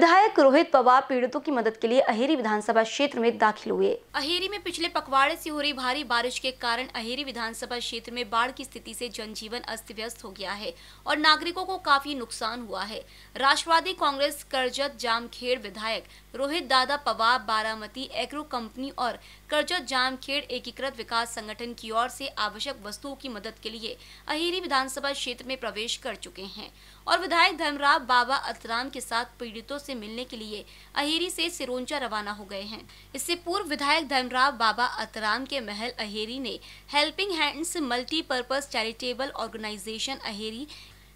विधायक रोहित पवार पीड़ितों की मदद के लिए अहेरी विधानसभा क्षेत्र में दाखिल हुए। अहेरी में पिछले पखवाड़े से हो रही भारी बारिश के कारण अहेरी विधानसभा क्षेत्र में बाढ़ की स्थिति से जनजीवन अस्त व्यस्त हो गया है और नागरिकों को काफ़ी नुकसान हुआ है। राष्ट्रवादी कांग्रेस करजत जामखेड़ विधायक रोहित दादा पवार बारामती एग्रो कंपनी और करजत जामखेड़ एकीकृत विकास संगठन की ओर से आवश्यक वस्तुओं की मदद के लिए अहेरी विधानसभा क्षेत्र में प्रवेश कर चुके हैं और विधायक धर्मराव बाबा अतराम के साथ पीड़ितों मिलने के लिए अहेरी से सिरोंचा रवाना हो गए हैं। इससे पूर्व विधायक धर्मराव बाबा अतराम के महल अहेरी ने helping hands multipurpose charitable organisation Aheri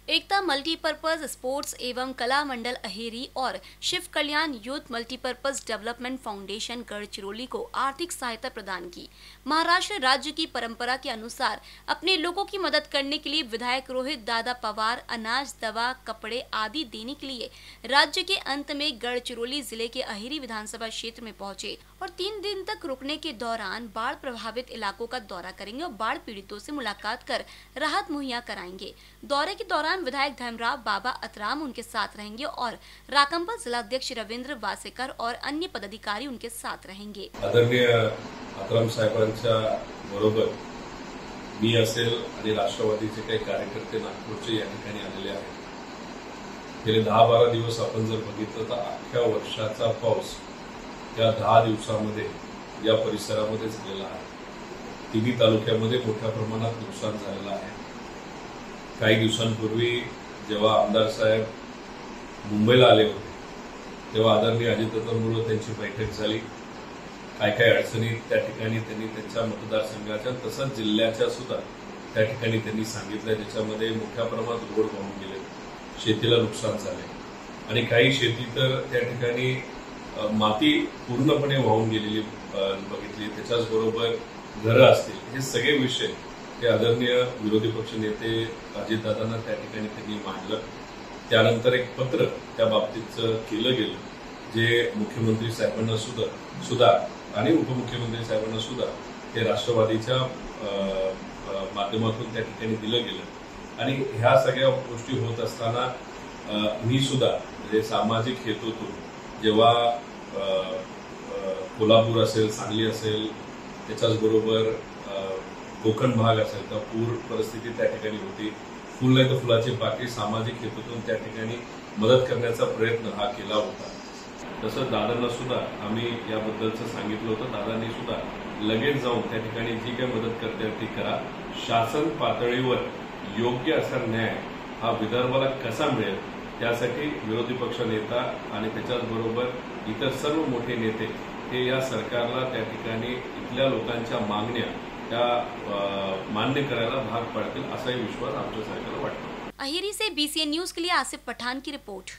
Ekta multipurpose sports एवं कला मंडल अहेरी और Shiv Kalyan youth multipurpose development foundation Gadchiroli को आर्थिक सहायता प्रदान की। महाराष्ट्र राज्य की परंपरा के अनुसार अपने लोगों की मदद करने के लिए विधायक रोहित, दादा पवार, अनाज, दवा, कपड़े आदि देने के लिए राज्य के अंत में गढ़चिरौली ज़िले के अहेरी विधानसभा क्षेत्र में पहुँचे और तीन दिन तक रुकने के दौरान बाढ़ प्रभावित इलाकों का दौरा करेंगे और बाढ़ पीड़ितों से मुलाकात कर राहत मुहैया कराएँगे। दौरे के दौरान विधायक धर्मराव बाबा अतराम उनके साथ रहेंगे और राकंपा जिलाध्यक्ष रविंद्र वासेकर और अन्य पदाधिकारी उनके साथ रहेंगे। आदरणीय अतराम मी असेल आणि राष्ट्रवादीचे काही कार्यकर्ते नागपूरचे या ठिकाणी आलेले आहेत. गेले दहा बारा दिवस आपण जर बघितलं तर अख्ख्या वर्षाचा पाऊस या दहा दिवसामध्ये या आहे. तिन्ही तालुक्यामध्ये मोठ्या प्रमाणात नुकसान झालेलं आहे. काही दिवसांपूर्वी जेव्हा आमदार साहेब मुंबईला आले होते तेव्हा आदरणीय अजितदादांमुळे त्यांची बैठक झाली. काय काय अडचणी त्या ठिकाणी त्यांनी त्यांच्या मतदारसंघाच्या तसंच जिल्ह्याच्या सुद्धा त्या ठिकाणी त्यांनी सांगितलं ज्याच्यामध्ये मोठ्या प्रमाणात रोड वाहून गेले शेतीला नुकसान झाले. आणि काही शेती तर त्या ठिकाणी माती पूर्णपणे वाहून गेलेली बघितली. त्याच्याच बरोबर घरं असतील. हे सगळे विषय ते आदरणीय विरोधी पक्ष नेते अजितदादांना त्या ठिकाणी त्यांनी मांडलं. त्यानंतर एक पत्र त्या बाबतीतचं केलं गेलं जे मुख्यमंत्री साहेबांना सुद्धा सुद्धा आणि उपमुख्यमंत्री साहेबांना सुद्धा ते राष्ट्रवादीच्या माध्यमातून त्या ठिकाणी दिलं गेलं. आणि ह्या सगळ्या गोष्टी होत असताना मी सुद्धा म्हणजे सामाजिक हेतूतून जेव्हा कोल्हापूर असेल सांगली असेल त्याच्याचबरोबर कोकण भाग असेल तर पूर परिस्थिती त्या ठिकाणी होती. फुल नाही तर फुलाची बाकी सामाजिक हेतूतून त्या ठिकाणी मदत करण्याचा प्रयत्न हा केला होता. तसं दादांना सुद्धा आम्ही याबद्दलचं सांगितलं होतं. दादांनी सुद्धा लगेच जाऊन त्या ठिकाणी जी काही मदत करते ती करा. शासन पातळीवर योग्य असा न्याय हा विदर्भाला कसा मिळेल त्यासाठी विरोधी पक्ष नेता आणि त्याच्याचबरोबर इतर सर्व मोठे नेते हे या सरकारला त्या ठिकाणी इथल्या लोकांच्या मागण्या मान्य करायला भाग पड़ते विश्वास आमच्या सरकारला वाटतो. अहिरी से बीसीएन न्यूज़ के लिए आसिफ पठान की रिपोर्ट.